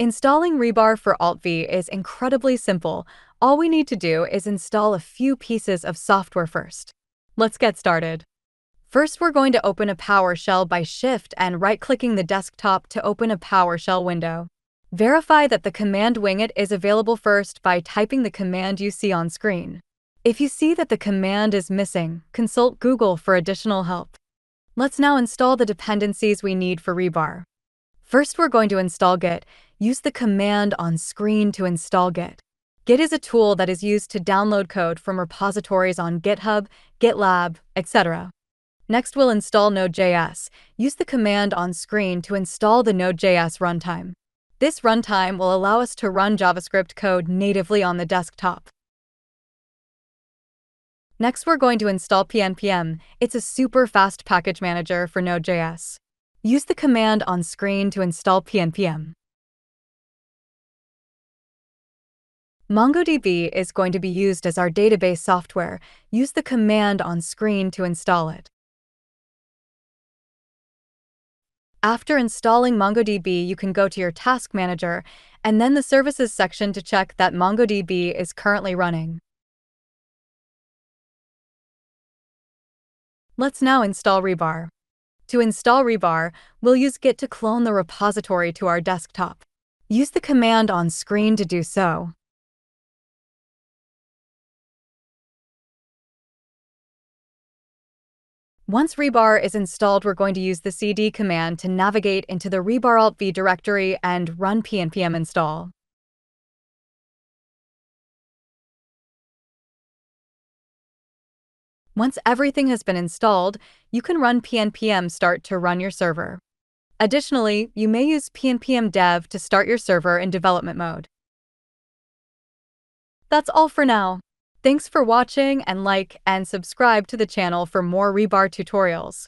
Installing Rebar for alt:V is incredibly simple. All we need to do is install a few pieces of software first. Let's get started. First, we're going to open a PowerShell by Shift and right-clicking the desktop to open a PowerShell window. Verify that the command winget is available first by typing the command you see on screen. If you see that the command is missing, consult Google for additional help. Let's now install the dependencies we need for Rebar. First, we're going to install Git. Use the command on screen to install Git. Git is a tool that is used to download code from repositories on GitHub, GitLab, etc. Next, we'll install Node.js. Use the command on screen to install the Node.js runtime. This runtime will allow us to run JavaScript code natively on the desktop. Next, we're going to install PNPM. It's a super fast package manager for Node.js. Use the command on screen to install PNPM. MongoDB is going to be used as our database software. Use the command on screen to install it. After installing MongoDB, you can go to your Task Manager and then the Services section to check that MongoDB is currently running. Let's now install Rebar. To install Rebar, we'll use Git to clone the repository to our desktop. Use the command on screen to do so. Once Rebar is installed, we're going to use the cd command to navigate into the Rebar alt:V directory and run pnpm install. Once everything has been installed, you can run pnpm start to run your server. Additionally, you may use pnpm dev to start your server in development mode. That's all for now. Thanks for watching and like and subscribe to the channel for more rebar tutorials.